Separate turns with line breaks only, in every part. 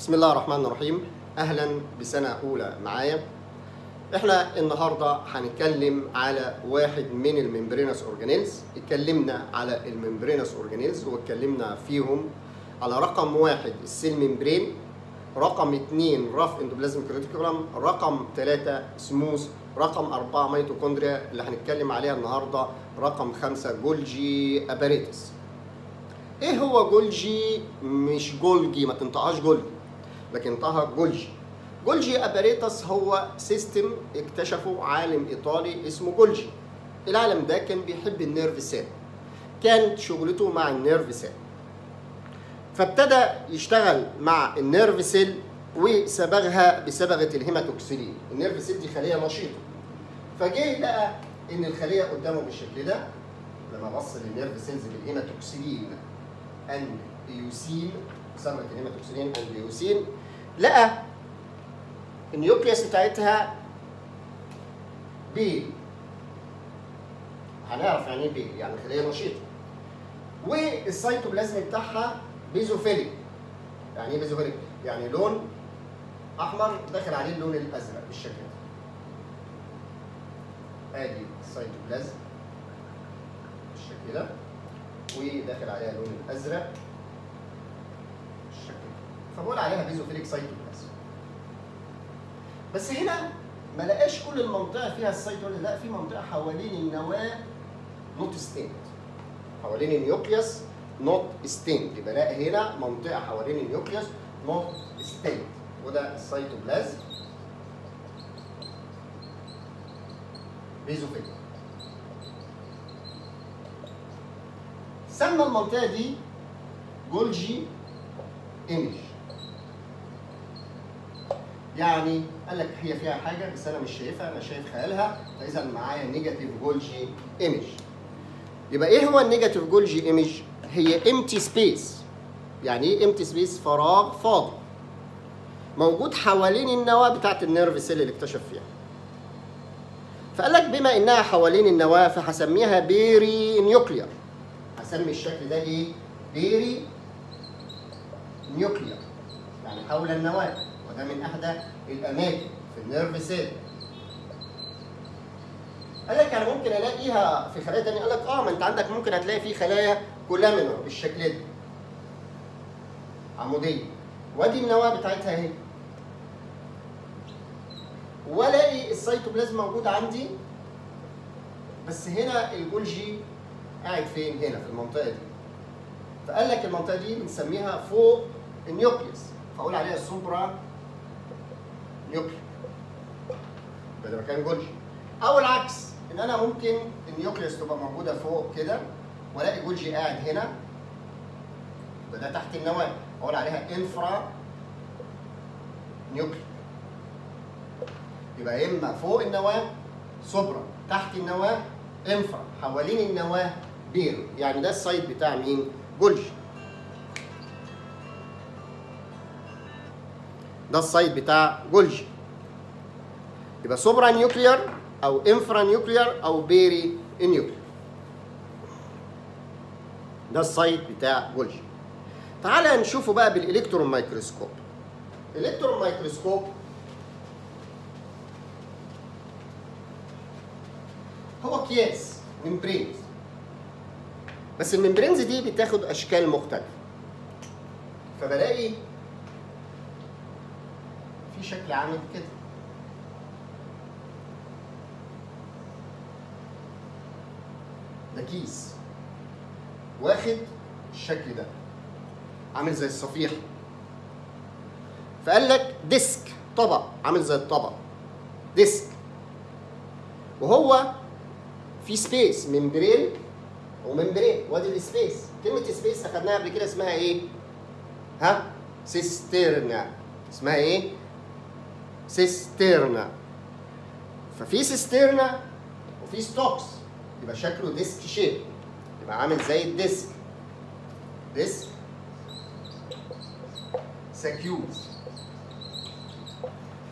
بسم الله الرحمن الرحيم. أهلا بسنة أولى معايا. إحنا النهارده هنتكلم على واحد من ال membranous organelles. اتكلمنا على ال membranous organelles واتكلمنا فيهم على رقم واحد ال cell membrane رقم اثنين rough endoplasmic reticulum رقم ثلاثة سموث رقم أربعة ميتوكوندريا اللي هنتكلم عليها النهارده رقم خمسة Golgi apparatus. إيه هو جولجي؟ مش جولجي ما تنطقهاش جولجي. لكن انطقها جولجي. Golgi apparatus هو system اكتشفه عالم إيطالي اسمه جولجي. العالم ده كان بيحب ال nerve cell. كانت شغلته مع ال nerve cell. فابتدى يشتغل مع ال nerve cell وصبغها بصبغه ال hematoxylin. ال nerve cell دي خلية نشيطة. فجه لقى إن الخلية قدامه بالشكل ده. لما بص لل nerve cells بال hematoxylin and eosin صبغه ال hematoxylin and eosin لقى ال nucleus بتاعتها pale هنعرف يعني إيه pale يعني خليه نشيطة. والسيتوبلازم بتاعها basophilic. يعني إيه basophilic؟ يعني لون أحمر داخل عليه اللون الأزرق بالشكل ده. آدي السيتوبلازم بالشكل ده. وداخل عليها اللون الأزرق. فبقول عليها basophilic cytoplasm بس. هنا ما لقاش كل المنطقة فيها السيتوبلازم لا في منطقة حوالين النواة not stained حوالين ال nucleus not stained يبقى لقى هنا منطقة حوالين ال nucleus not stained وده السيتوبلازم basophilic سمى المنطقة دي Golgi image يعني قال لك هي فيها حاجة بس أنا مش شايفها أنا شايف خيالها فإذا معايا negative Golgi image يبقى إيه هو ال negative Golgi image هي empty space يعني إيه empty space فراغ فاضي. موجود حوالين النواة بتاعت ال nerve cell اللي اكتشف فيها. فقال لك بما إنها حوالين النواة فهسميها perinuclear هسمي الشكل ده إيه؟ perinuclear يعني حول النواة. وده من احدى الأماكن في ال nerve cell. قال لك أنا ممكن ألاقيها في خلايا تانية؟ قال لك آه ما أنت عندك ممكن هتلاقي في خلايا columnar بالشكل ده. عمودية. وأدي النواة بتاعتها أهي. وألاقي السيتوبلازم موجود عندي بس هنا الجولجي قاعد فين؟ هنا في المنطقة دي. فقال لك المنطقة دي بنسميها فوق ال nucleus فأقول عليها supra nucleus ده مكان جولجي أو العكس إن أنا ممكن ال nucleus تبقى موجودة فوق كده وألاقي جولجي قاعد هنا. يبقى ده تحت النواة. أقول عليها infra nucleus يبقى إما فوق النواة supra تحت النواة infra حوالين النواة peri يعني ده ال site بتاع مين؟ جولجي ده ال site بتاع جولجي يبقى supranuclear أو infranuclear أو perinuclear ده ال site بتاع جولجي تعالى نشوفه بقى بال electron microscope. ال electron microscope هو اكياس membranes بس ال membranes دي بتاخد أشكال مختلفة. فبلاقي في شكل عامل كده. ده كيس واخد الشكل ده. عامل زي الصفيحه فقال لك disc طبق. عامل زي الطبق. disc. وهو في space membrane و membrane وادي ال space كلمة space أخدناها قبل كده اسمها إيه؟ ها؟ cisterna اسمها إيه؟ cisterna ففي cisterna وفي stacks. يبقى شكله disc shape. يبقى عامل زي ال disc. disc saccules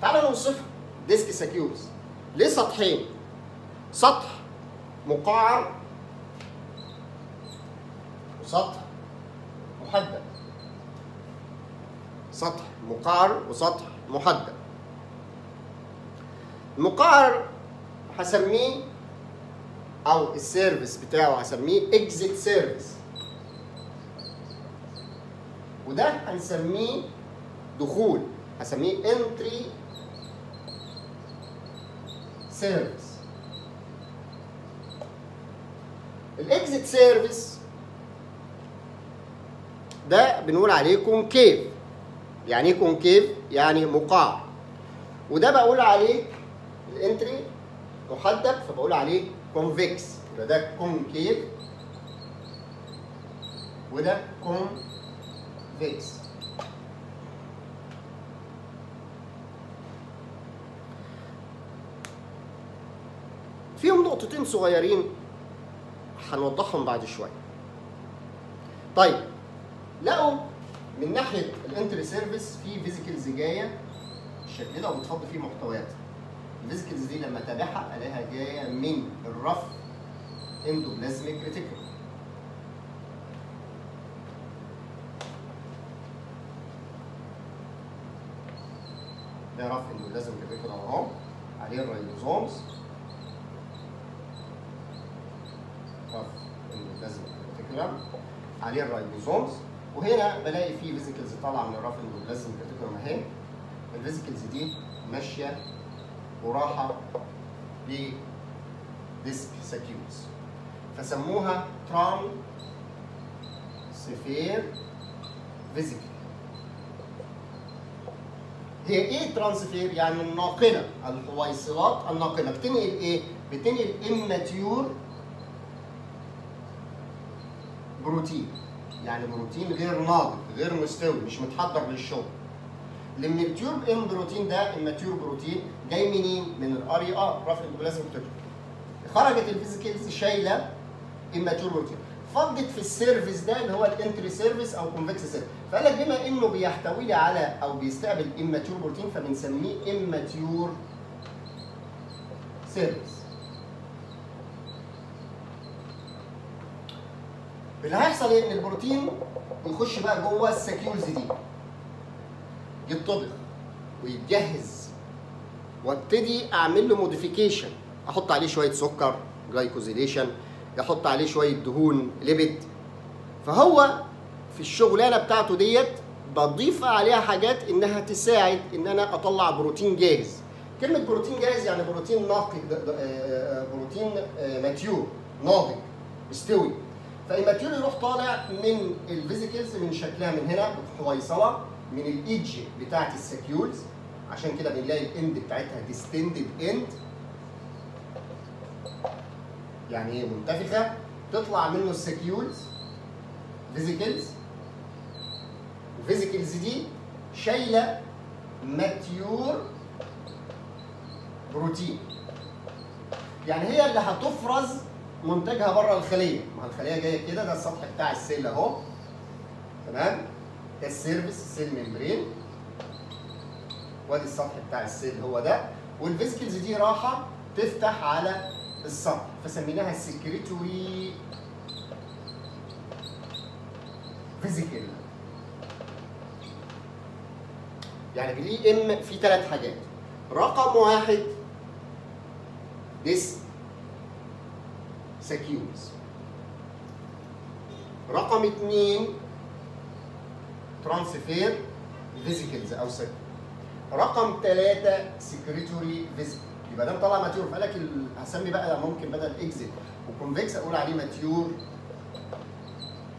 تعالى نوصفه disc saccules ليه سطحين؟ سطح مقعر وسطح محدب. سطح مقعر وسطح محدب المقعر هسميه أو ال surface بتاعه هسميه exit surface وده هنسميه دخول هسميه entry surface ال exit surface ده بنقول عليه concave يعني إيه concave يعني مقعر وده بقول عليه ال entry محدب فبقول عليه convex يبقى ده concave وده convex فيهم نقطتين صغيرين هنوضحهم بعد شوية. طيب لقوا من ناحية ال entry surface في vesicles جاية بالشكل ده وبتفضي فيه محتويات ال vesicles دي لما تابعها ألاقيها جاية من ال rough endoplasmic reticulum ده rough endoplasmic reticulum أهو. عليه ال ribosomes. rough endoplasmic reticulum عليه ال ribosomes. وهنا بلاقي فيه vesicles طالعة من ال rough endoplasmic reticulum أهي. ال vesicles دي ماشية وراحة ل disc saccules فسموها transfer vesicle. هي إيه transfer؟ يعني الناقلة الحويصلات الناقلة. بتنقل إيه؟ بتنقل immature protein. يعني بروتين غير ناضج غير مستوي مش متحضر للشغل ال immature protein ده ال immature protein جاي منين؟ من ال RER rough endoplasmic خرجت ال vesicles شايلة immature protein. فضت في ال surface ده اللي هو ال entry surface أو convex surface فقال لك بما إنه بيحتوي لي على أو بيستقبل immature protein فبنسميه immature surface اللي هيحصل إيه؟ إن البروتين يخش بقى جوه ال saccules دي. يتطبخ ويتجهز وابتدي اعمل له modification أحط عليه شوية سكر glycosylation أحط عليه شوية دهون lipid فهو في الشغلانة بتاعته ديت بضيف عليها حاجات إنها تساعد إن أنا أطلع بروتين جاهز. كلمة بروتين جاهز يعني بروتين ناقي protein mature ناضج مستوي. فال mature يروح طالع من ال vesicles من شكلها من هنا حويصله من ال edge بتاعت ال saccules عشان كده بنلاقي ال end بتاعتها distended end يعني إيه؟ منتفخة. تطلع منه ال saccules vesicles ال vesicles دي شايلة mature protein يعني هي اللي هتفرز منتجها بره الخلية. ما الخلية جاية كده ده السطح بتاع ال cell أهو. تمام؟ ده ال cell membrane وادي السطح بتاع ال cell هو ده. وال vesicles دي راحة تفتح على السطح فسميناها secretory vesicle يعني بال EM في ثلاث حاجات. رقم واحد disc saccules رقم اثنين transfer vesicles أو sac رقم ثلاثة secretory vesicle يبقى ده طلع mature. فقال لك هسمي بقى ممكن بدل exit و convex أقول عليه mature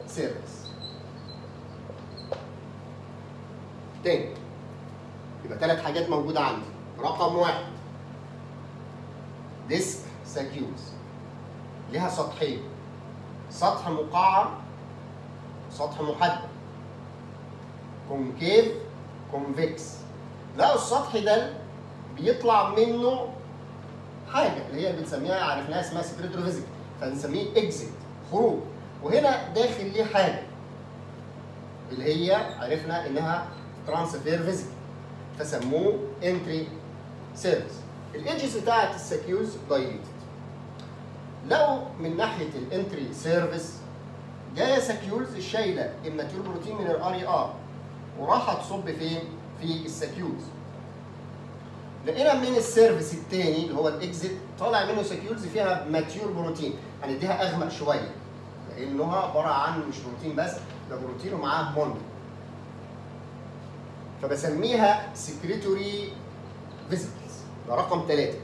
surface تاني. يبقى ثلاث حاجات موجودة عندي. رقم واحد. disc saccules ليها سطحين. سطح مقعر سطح محدب. concave convex لقوا السطح ده بيطلع منه حاجة اللي هي بنسميها عرفناها اسمها secretory vesicle فنسميه exit خروج. وهنا داخل ليه حاجة اللي هي عرفنا إنها transfer vesicle فسموه entry surface ال edges بتاعت ال saccules dilated لقوا من ناحية ال entry surface جاية saccules شايلة ال immature protein من ال rER وراح تصب فين؟ في ال saccules لقينا من ال surface الثاني اللي هو ال exit طالع منه saccules فيها mature protein. هنديها أغمق شوية لأنها عبارة عن مش بروتين بس ده بروتين ومعاه مون فبسميها secretory vesicles ده رقم ثلاثة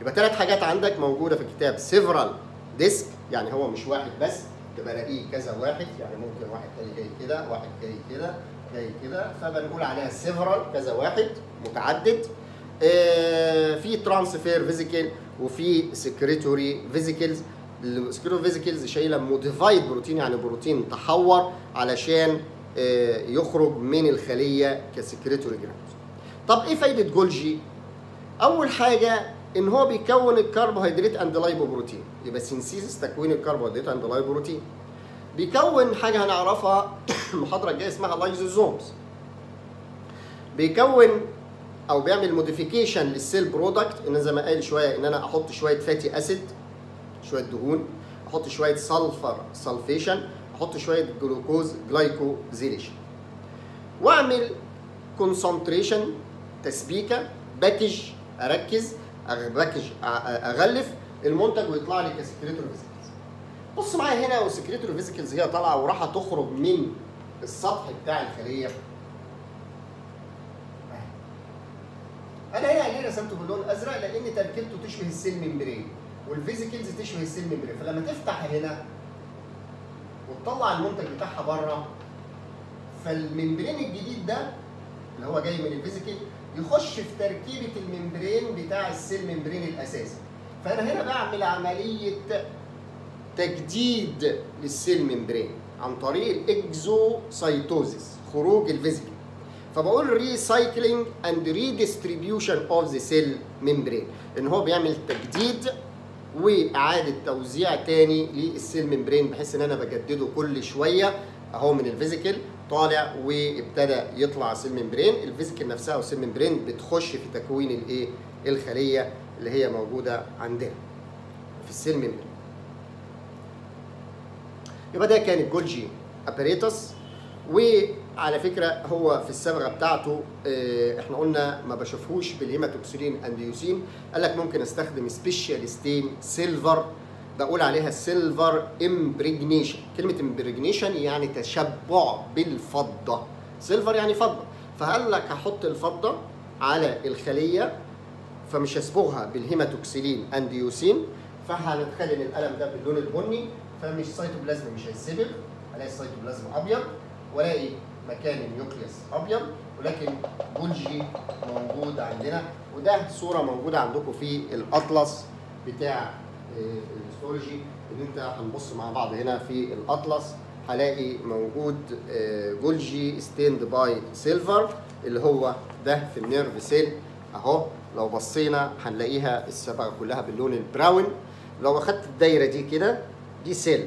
يبقى ثلاث حاجات عندك موجودة في الكتاب. several disc يعني هو مش واحد بس ده بلاقيه كذا واحد يعني ممكن واحد تاني جاي كده واحد جاي كده. جاي كده فبنقول عليها several كذا واحد متعدد. آه في transfer vesicle وفي secretory vesicles ال secretory vesicles شايلة modified protein يعني بروتين تحور علشان آه يخرج من الخلية ك secretory granules طب إيه فايدة جولجي أول حاجة إن هو بيكون ال carbohydrate and lipoprotein يبقى synthesis تكوين ال carbohydrate and lipoprotein بيكون حاجة هنعرفها المحاضره الجاية اسمها lysosomes بيكون أو بيعمل modification لل cell product إن زي ما قال شوية إن أنا أحط شوية fatty acid شوية دهون أحط شوية sulfur sulfation أحط شوية جلوكوز glycosylation وأعمل concentration تسبيكة package أركز أغلف المنتج ويطلع لي ك secretory vesicles بص معايا هنا وال secretory vesicles هي طالعة وراح تخرج من السطح بتاع الخلية. أنا هنا ليه رسمته باللون الازرق لأن تركيبته تشبه ال cell membrane وال vesicles تشبه ال cell membrane فلما تفتح هنا وتطلع المنتج بتاعها بره فال membrane الجديد ده اللي هو جاي من ال vesicle يخش في تركيبة ال membrane بتاع ال cell membrane الأساسي. فأنا هنا بعمل عملية تجديد لل cell membrane عن طريق ال exocytosis خروج ال vesicle فبقول recycling and redistribution of the cell membrane إن هو بيعمل تجديد وإعادة توزيع تاني لل cell membrane بحيث إن أنا بجدده كل شوية أهو من ال vesicle طالع وابتدى يطلع cell membrane ال vesicle نفسها وال cell membrane بتخش في تكوين الإيه؟ الخلية اللي هي موجودة عندنا في ال cell membrane يبقى ده كان ال Golgi apparatus وعلى فكرة هو في الصبغه بتاعته إحنا قلنا ما بشوفهوش بال hematoxylin and eosin. قال لك ممكن أستخدم special stain silver بقول عليها silver impregnation. كلمة impregnation يعني تشبع بالفضة. silver يعني فضة. فقال لك هحط الفضة على الخلية فمش هصبغها بال hematoxylin and eosin. فهنتخيل القلم ده باللون البني فمش سيتوبلازم مش هيتسبغ ألاقي السيتوبلازم أبيض وألاقي مكان ال nucleus أبيض ولكن جولجي موجود عندنا وده صورة موجودة عندكم في الأطلس بتاع ال histology ان أنت هنبص مع بعض هنا في الأطلس هلاقي موجود Golgi stained by silver اللي هو ده في ال nerve cell. أهو لو بصينا هنلاقيها الصبغه كلها باللون ال brown. لو أخدت الدايرة دي كده دي cell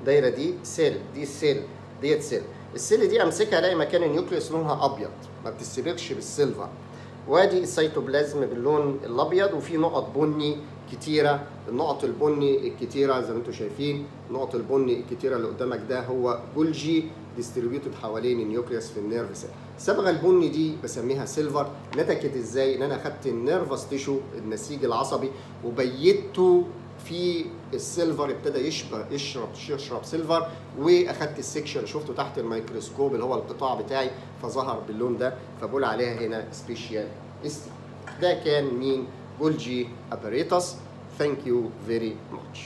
الدايره دي cell دي cell ديت cell. ال cell دي أمسكها ألاقي مكان ال nucleus لونها أبيض ما بتستبغش بال silver. وادي السيتوبلازم باللون الأبيض وفي نقط بني كتيرة. النقط البني الكتيرة زي ما أنتم شايفين النقط البني الكتيرة اللي قدامك ده هو جولجي distributed حوالين ال nucleus في ال nerve cell الصبغه البني دي بسميها silver. نتجت إزاي؟ إن أنا اخدت ال nervous tissue النسيج العصبي وبيته في ال silver ابتدى يشرب يشرب يشرب silver وأخدت ال section شفته تحت الميكروسكوب اللي هو القطاع بتاعي فظهر باللون ده فبقول عليها هنا special ده كان مين؟ Golgi apparatus thank you very much